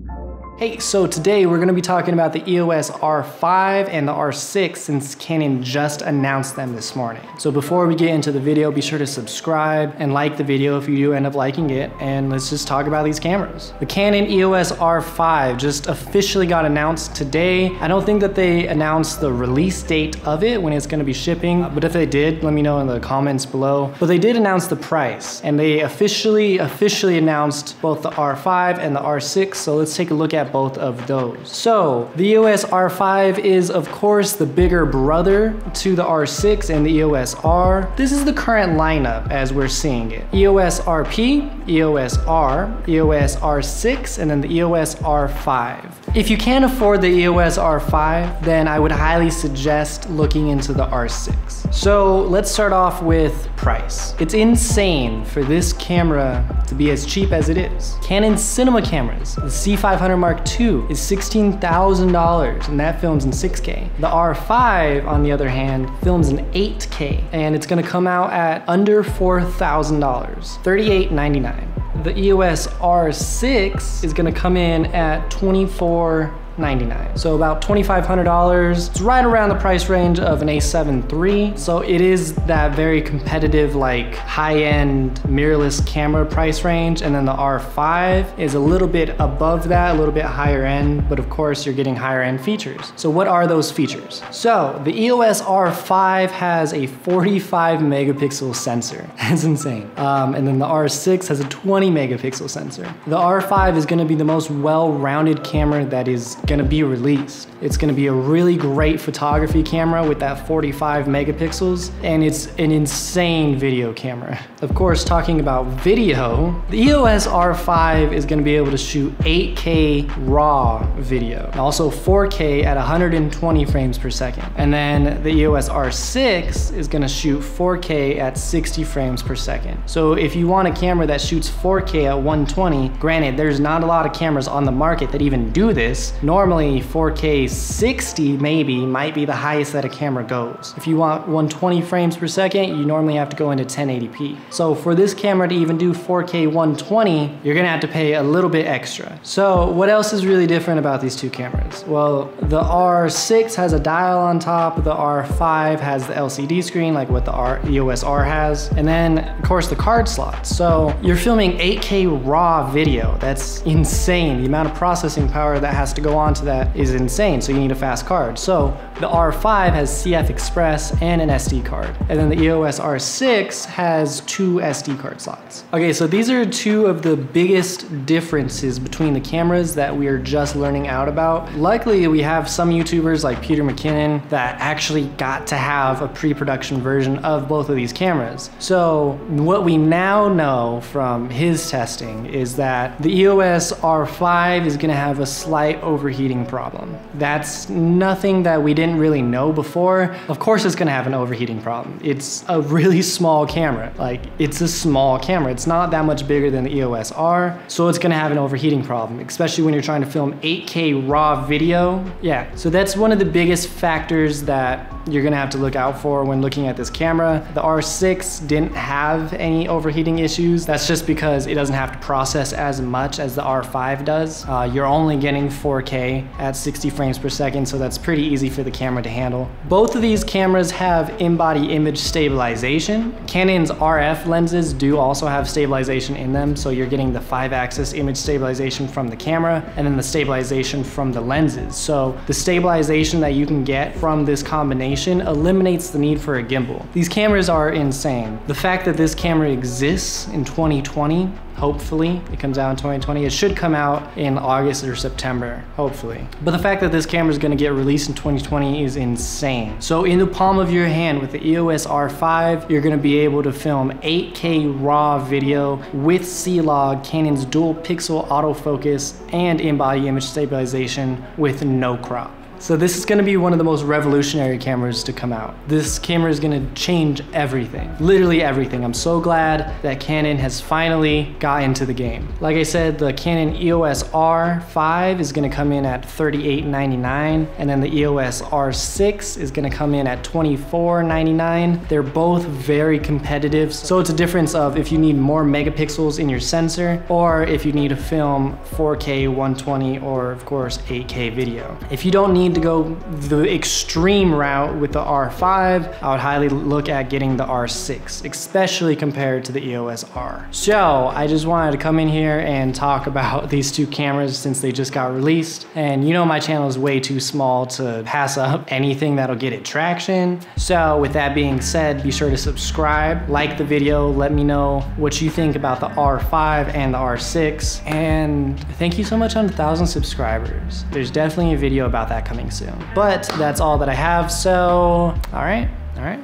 you Hey, so today we're gonna be talking about the EOS R5 and the R6 since Canon just announced them this morning. So before we get into the video, be sure to subscribe and like the video if you do end up liking it, and let's just talk about these cameras. The Canon EOS R5 just officially got announced today. I don't think that they announced the release date of it when it's gonna be shipping, but if they did, let me know in the comments below. But they did announce the price, and they officially, officially announced both the R5 and the R6, so let's take a look at both of those. So the EOS R5 is of course the bigger brother to the R6 and the EOS R. This is the current lineup as we're seeing it. EOS RP, EOS R, EOS R6, and then the EOS R5. If you can't afford the EOS R5, then I would highly suggest looking into the R6. So let's start off with price. It's insane for this camera to be as cheap as it is. Canon cinema cameras, the C500 Mark II is $16,000 and that films in 6K. The R5, on the other hand, films in 8K and it's gonna come out at under $4,000, $38.99. The EOS R6 is gonna come in at 24 99. So about $2,500. It's right around the price range of an A7 III. So it is that very competitive, like high-end mirrorless camera price range. And then the R5 is a little bit above that, a little bit higher end, but of course you're getting higher end features. So what are those features? So the EOS R5 has a 45 megapixel sensor. That's insane. Um, and then the R6 has a 20 megapixel sensor. The R5 is gonna be the most well-rounded camera that is gonna be released. It's gonna be a really great photography camera with that 45 megapixels, and it's an insane video camera. Of course, talking about video, the EOS R5 is gonna be able to shoot 8K RAW video, also 4K at 120 frames per second. And then the EOS R6 is gonna shoot 4K at 60 frames per second. So if you want a camera that shoots 4K at 120, granted, there's not a lot of cameras on the market that even do this, Normally 4K 60 maybe might be the highest that a camera goes. If you want 120 frames per second, you normally have to go into 1080p. So for this camera to even do 4K 120, you're gonna have to pay a little bit extra. So what else is really different about these two cameras? Well, the R6 has a dial on top, the R5 has the LCD screen like what the R EOS R has, and then of course the card slots. So you're filming 8K raw video. That's insane. The amount of processing power that has to go on onto that is insane, so you need a fast card. So the R5 has CF Express and an SD card. And then the EOS R6 has two SD card slots. Okay, so these are two of the biggest differences between the cameras that we are just learning out about. Luckily, we have some YouTubers like Peter McKinnon that actually got to have a pre-production version of both of these cameras. So what we now know from his testing is that the EOS R5 is gonna have a slight overheat overheating problem. That's nothing that we didn't really know before. Of course it's gonna have an overheating problem. It's a really small camera. Like, it's a small camera. It's not that much bigger than the EOS R, so it's gonna have an overheating problem, especially when you're trying to film 8K raw video. Yeah, so that's one of the biggest factors that you're gonna have to look out for when looking at this camera. The R6 didn't have any overheating issues. That's just because it doesn't have to process as much as the R5 does. Uh, you're only getting 4K at 60 frames per second, so that's pretty easy for the camera to handle. Both of these cameras have in-body image stabilization. Canon's RF lenses do also have stabilization in them, so you're getting the five-axis image stabilization from the camera, and then the stabilization from the lenses. So the stabilization that you can get from this combination eliminates the need for a gimbal. These cameras are insane. The fact that this camera exists in 2020 hopefully it comes out in 2020 it should come out in august or september hopefully. But the fact that this camera is going to get released in 2020 is insane. So in the palm of your hand with the eos r5 you're going to be able to film 8k raw video with c-log canon's dual pixel autofocus and in-body image stabilization with no crop So this is gonna be one of the most revolutionary cameras to come out. This camera is gonna change everything, literally everything. I'm so glad that Canon has finally got into the game. Like I said, the Canon EOS R5 is gonna come in at $38.99, and then the EOS R6 is gonna come in at $24.99. They're both very competitive. So it's a difference of if you need more megapixels in your sensor, or if you need to film 4K 120 or of course 8K video. If you don't need need to go the extreme route with the R5, I would highly look at getting the R6, especially compared to the EOS R. So I just wanted to come in here and talk about these two cameras since they just got released. And you know my channel is way too small to pass up anything that'll get it traction. So with that being said, be sure to subscribe, like the video, let me know what you think about the R5 and the R6. And thank you so much on a thousand subscribers. There's definitely a video about that coming soon. But that's all that I have, so all right, all right.